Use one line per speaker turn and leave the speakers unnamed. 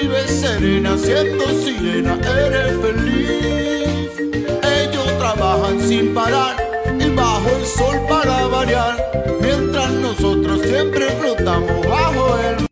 vives serena, siendo sirena, eres feliz. Ellos trabajan sin parar y bajo el sol para variar, mientras nosotros siempre flotamos